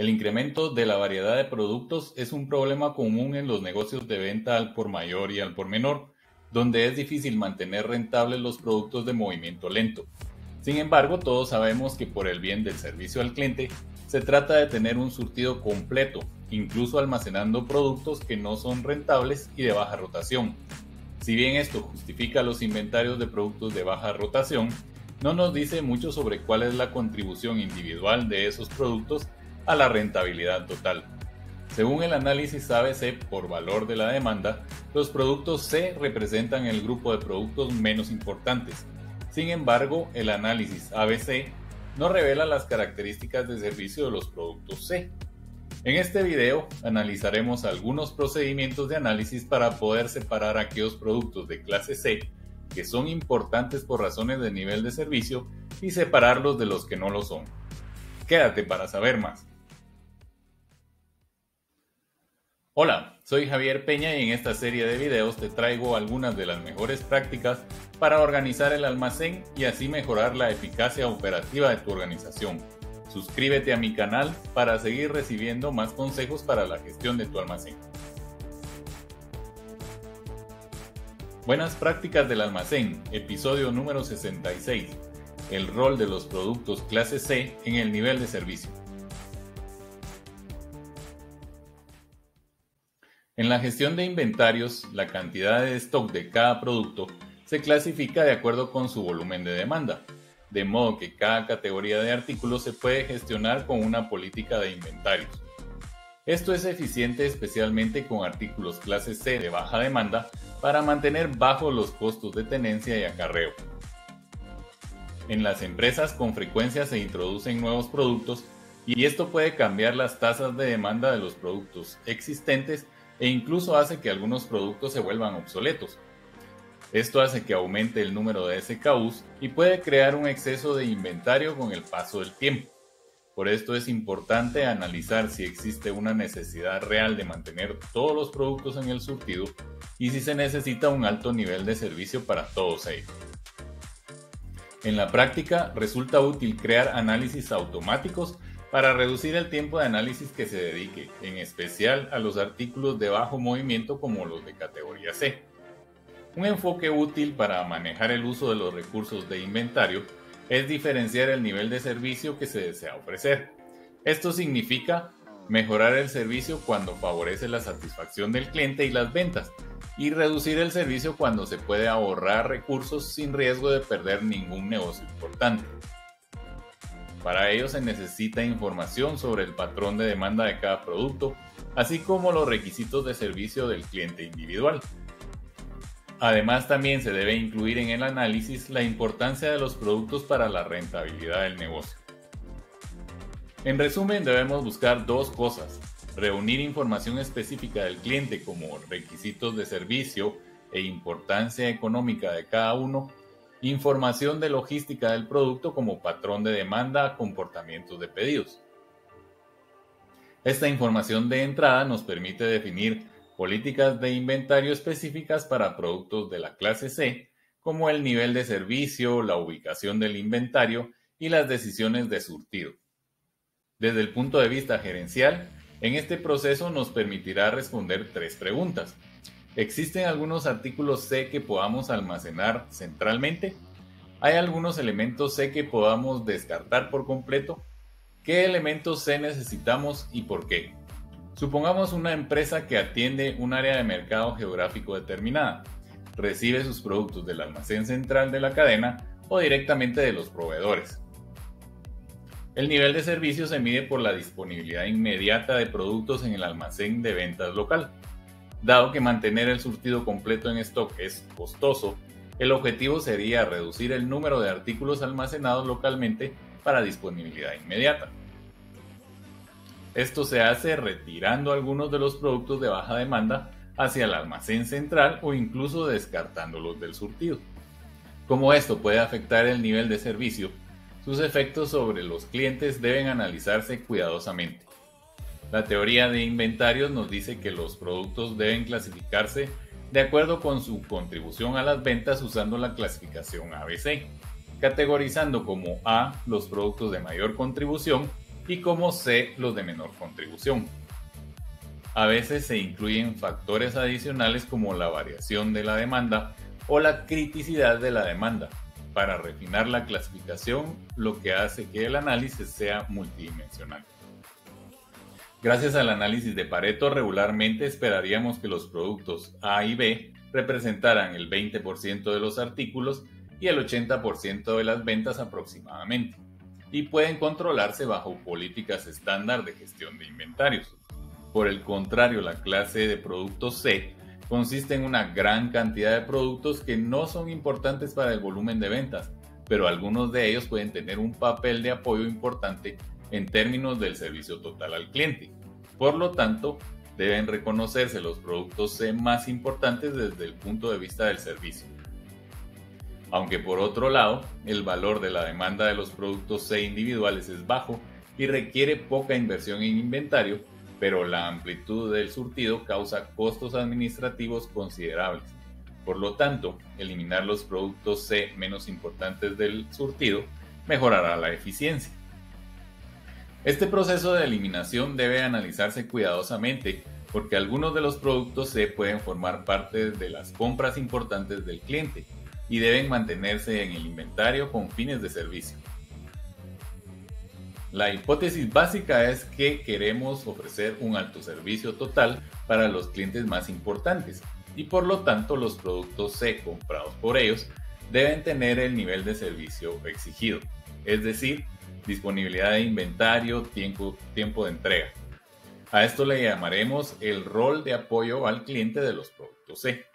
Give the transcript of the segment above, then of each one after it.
El incremento de la variedad de productos es un problema común en los negocios de venta al por mayor y al por menor, donde es difícil mantener rentables los productos de movimiento lento. Sin embargo, todos sabemos que por el bien del servicio al cliente, se trata de tener un surtido completo, incluso almacenando productos que no son rentables y de baja rotación. Si bien esto justifica los inventarios de productos de baja rotación, no nos dice mucho sobre cuál es la contribución individual de esos productos a la rentabilidad total. Según el análisis ABC por valor de la demanda, los productos C representan el grupo de productos menos importantes. Sin embargo, el análisis ABC no revela las características de servicio de los productos C. En este video analizaremos algunos procedimientos de análisis para poder separar aquellos productos de clase C que son importantes por razones de nivel de servicio y separarlos de los que no lo son. Quédate para saber más. Hola, soy Javier Peña y en esta serie de videos te traigo algunas de las mejores prácticas para organizar el almacén y así mejorar la eficacia operativa de tu organización. Suscríbete a mi canal para seguir recibiendo más consejos para la gestión de tu almacén. Buenas prácticas del almacén, episodio número 66. El rol de los productos clase C en el nivel de servicio. En la gestión de inventarios, la cantidad de stock de cada producto se clasifica de acuerdo con su volumen de demanda, de modo que cada categoría de artículos se puede gestionar con una política de inventarios. Esto es eficiente especialmente con artículos clase C de baja demanda para mantener bajos los costos de tenencia y acarreo. En las empresas con frecuencia se introducen nuevos productos y esto puede cambiar las tasas de demanda de los productos existentes e incluso hace que algunos productos se vuelvan obsoletos. Esto hace que aumente el número de SKUs y puede crear un exceso de inventario con el paso del tiempo. Por esto es importante analizar si existe una necesidad real de mantener todos los productos en el surtido y si se necesita un alto nivel de servicio para todos ellos. En la práctica resulta útil crear análisis automáticos para reducir el tiempo de análisis que se dedique, en especial a los artículos de bajo movimiento como los de categoría C. Un enfoque útil para manejar el uso de los recursos de inventario es diferenciar el nivel de servicio que se desea ofrecer. Esto significa mejorar el servicio cuando favorece la satisfacción del cliente y las ventas, y reducir el servicio cuando se puede ahorrar recursos sin riesgo de perder ningún negocio importante. Para ello se necesita información sobre el patrón de demanda de cada producto, así como los requisitos de servicio del cliente individual. Además también se debe incluir en el análisis la importancia de los productos para la rentabilidad del negocio. En resumen, debemos buscar dos cosas. Reunir información específica del cliente como requisitos de servicio e importancia económica de cada uno Información de logística del producto como patrón de demanda, comportamientos de pedidos. Esta información de entrada nos permite definir políticas de inventario específicas para productos de la clase C, como el nivel de servicio, la ubicación del inventario y las decisiones de surtido. Desde el punto de vista gerencial, en este proceso nos permitirá responder tres preguntas. ¿Existen algunos artículos C que podamos almacenar centralmente? ¿Hay algunos elementos C que podamos descartar por completo? ¿Qué elementos C necesitamos y por qué? Supongamos una empresa que atiende un área de mercado geográfico determinada. Recibe sus productos del almacén central de la cadena o directamente de los proveedores. El nivel de servicio se mide por la disponibilidad inmediata de productos en el almacén de ventas local. Dado que mantener el surtido completo en stock es costoso, el objetivo sería reducir el número de artículos almacenados localmente para disponibilidad inmediata. Esto se hace retirando algunos de los productos de baja demanda hacia el almacén central o incluso descartándolos del surtido. Como esto puede afectar el nivel de servicio, sus efectos sobre los clientes deben analizarse cuidadosamente. La teoría de inventarios nos dice que los productos deben clasificarse de acuerdo con su contribución a las ventas usando la clasificación ABC, categorizando como A los productos de mayor contribución y como C los de menor contribución. A veces se incluyen factores adicionales como la variación de la demanda o la criticidad de la demanda para refinar la clasificación, lo que hace que el análisis sea multidimensional. Gracias al análisis de Pareto, regularmente esperaríamos que los productos A y B representaran el 20% de los artículos y el 80% de las ventas aproximadamente, y pueden controlarse bajo políticas estándar de gestión de inventarios. Por el contrario, la clase de productos C consiste en una gran cantidad de productos que no son importantes para el volumen de ventas, pero algunos de ellos pueden tener un papel de apoyo importante en términos del servicio total al cliente. Por lo tanto, deben reconocerse los productos C más importantes desde el punto de vista del servicio. Aunque por otro lado, el valor de la demanda de los productos C individuales es bajo y requiere poca inversión en inventario, pero la amplitud del surtido causa costos administrativos considerables. Por lo tanto, eliminar los productos C menos importantes del surtido mejorará la eficiencia. Este proceso de eliminación debe analizarse cuidadosamente porque algunos de los productos C pueden formar parte de las compras importantes del cliente y deben mantenerse en el inventario con fines de servicio. La hipótesis básica es que queremos ofrecer un alto servicio total para los clientes más importantes y por lo tanto los productos C comprados por ellos deben tener el nivel de servicio exigido, es decir, disponibilidad de inventario, tiempo, de entrega. A esto le llamaremos el rol de apoyo al cliente de los productos C.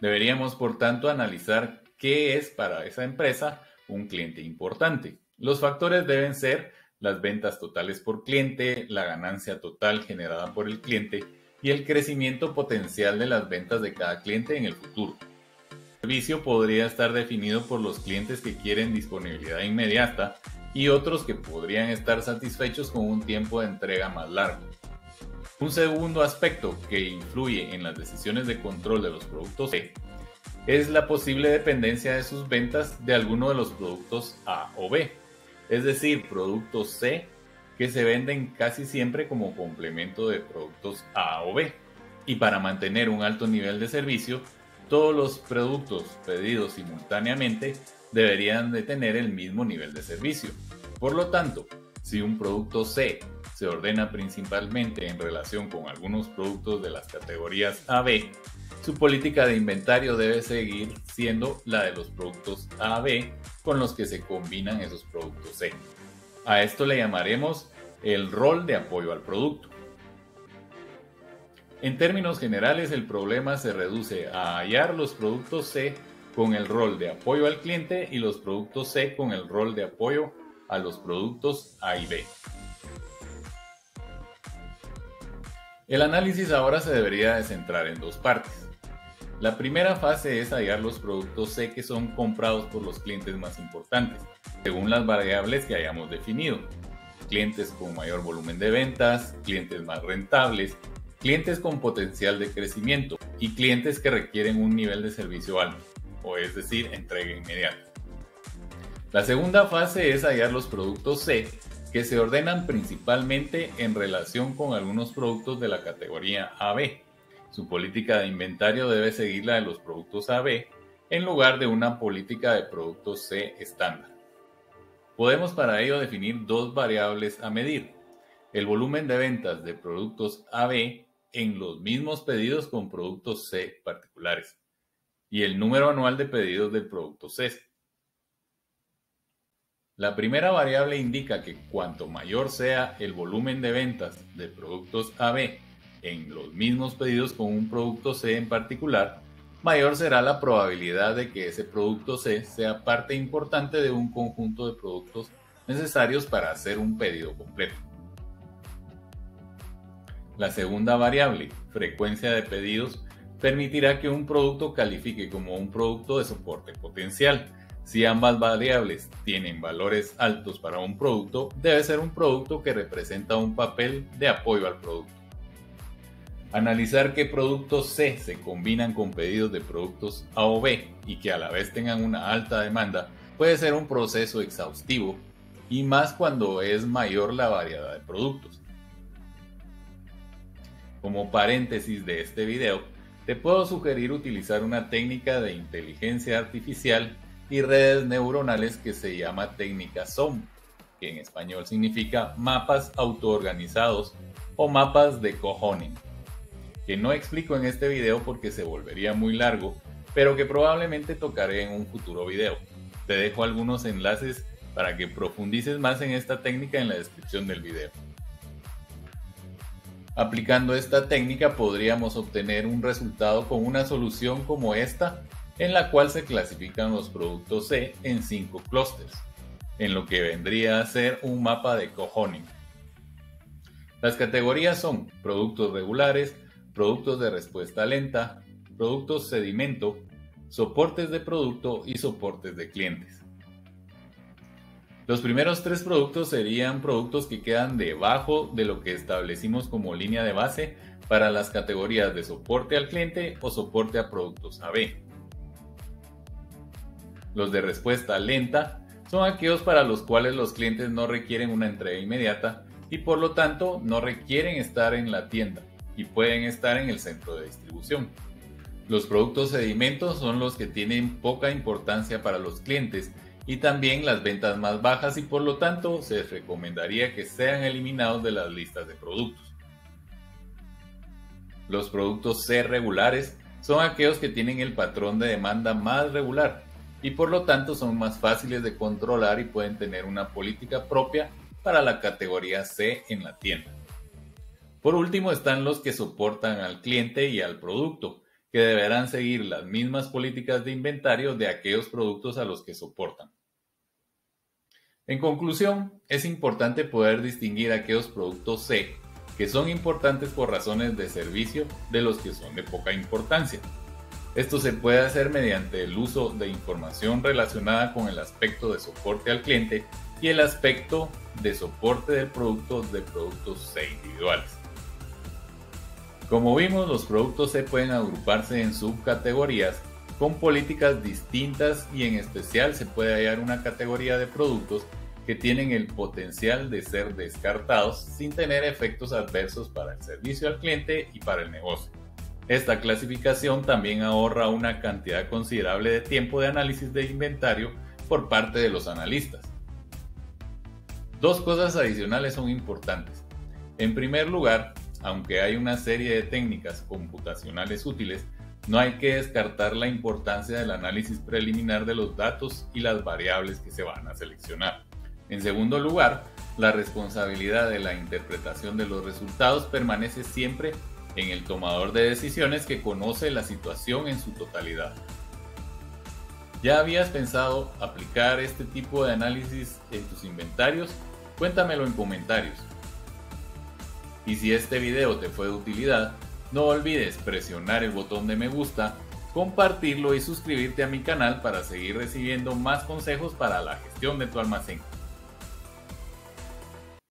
Deberíamos, por tanto, analizar qué es para esa empresa un cliente importante. Los factores deben ser las ventas totales por cliente, la ganancia total generada por el cliente y el crecimiento potencial de las ventas de cada cliente en el futuro. El servicio podría estar definido por los clientes que quieren disponibilidad inmediata y otros que podrían estar satisfechos con un tiempo de entrega más largo. Un segundo aspecto que influye en las decisiones de control de los productos C es la posible dependencia de sus ventas de alguno de los productos A o B es decir, productos C que se venden casi siempre como complemento de productos A o B. Y para mantener un alto nivel de servicio, todos los productos pedidos simultáneamente deberían de tener el mismo nivel de servicio. Por lo tanto, si un producto C se ordena principalmente en relación con algunos productos de las categorías AB, su política de inventario debe seguir siendo la de los productos AB con los que se combinan esos productos C. A esto le llamaremos el rol de apoyo al producto. En términos generales, el problema se reduce a hallar los productos C con el rol de apoyo al cliente y los productos C con el rol de apoyo a los productos A y B. El análisis ahora se debería de centrar en dos partes. La primera fase es hallar los productos C que son comprados por los clientes más importantes, según las variables que hayamos definido. Clientes con mayor volumen de ventas, clientes más rentables, clientes con potencial de crecimiento y clientes que requieren un nivel de servicio alto, o es decir, entrega inmediata. La segunda fase es hallar los productos C que se ordenan principalmente en relación con algunos productos de la categoría AB su política de inventario debe seguir la de los productos AB en lugar de una política de productos C estándar. Podemos para ello definir dos variables a medir. El volumen de ventas de productos AB en los mismos pedidos con productos C particulares y el número anual de pedidos del producto C. La primera variable indica que cuanto mayor sea el volumen de ventas de productos AB en los mismos pedidos con un producto C en particular, mayor será la probabilidad de que ese producto C sea parte importante de un conjunto de productos necesarios para hacer un pedido completo. La segunda variable, frecuencia de pedidos, permitirá que un producto califique como un producto de soporte potencial. Si ambas variables tienen valores altos para un producto, debe ser un producto que representa un papel de apoyo al producto. Analizar qué productos C se combinan con pedidos de productos A o B y que a la vez tengan una alta demanda puede ser un proceso exhaustivo y más cuando es mayor la variedad de productos. Como paréntesis de este video, te puedo sugerir utilizar una técnica de inteligencia artificial y redes neuronales que se llama técnica SOM, que en español significa mapas autoorganizados o mapas de cojoning, que no explico en este video porque se volvería muy largo, pero que probablemente tocaré en un futuro video. Te dejo algunos enlaces para que profundices más en esta técnica en la descripción del video. Aplicando esta técnica podríamos obtener un resultado con una solución como esta, en la cual se clasifican los productos C en 5 clústeres, en lo que vendría a ser un mapa de cojoning. Las categorías son productos regulares, productos de respuesta lenta, productos sedimento, soportes de producto y soportes de clientes. Los primeros tres productos serían productos que quedan debajo de lo que establecimos como línea de base para las categorías de soporte al cliente o soporte a productos AB. Los de respuesta lenta son aquellos para los cuales los clientes no requieren una entrega inmediata y por lo tanto no requieren estar en la tienda y pueden estar en el centro de distribución. Los productos sedimentos son los que tienen poca importancia para los clientes y también las ventas más bajas y por lo tanto se recomendaría que sean eliminados de las listas de productos. Los productos C regulares son aquellos que tienen el patrón de demanda más regular y por lo tanto son más fáciles de controlar y pueden tener una política propia para la categoría C en la tienda. Por último están los que soportan al cliente y al producto, que deberán seguir las mismas políticas de inventario de aquellos productos a los que soportan. En conclusión, es importante poder distinguir aquellos productos C que son importantes por razones de servicio de los que son de poca importancia. Esto se puede hacer mediante el uso de información relacionada con el aspecto de soporte al cliente y el aspecto de soporte del producto de productos C individuales. Como vimos, los productos C pueden agruparse en subcategorías con políticas distintas y en especial se puede hallar una categoría de productos que tienen el potencial de ser descartados sin tener efectos adversos para el servicio al cliente y para el negocio. Esta clasificación también ahorra una cantidad considerable de tiempo de análisis de inventario por parte de los analistas. Dos cosas adicionales son importantes. En primer lugar, aunque hay una serie de técnicas computacionales útiles, no hay que descartar la importancia del análisis preliminar de los datos y las variables que se van a seleccionar. En segundo lugar, la responsabilidad de la interpretación de los resultados permanece siempre en el tomador de decisiones que conoce la situación en su totalidad. ¿Ya habías pensado aplicar este tipo de análisis en tus inventarios? Cuéntamelo en comentarios. Y si este video te fue de utilidad, no olvides presionar el botón de me gusta, compartirlo y suscribirte a mi canal para seguir recibiendo más consejos para la gestión de tu almacén.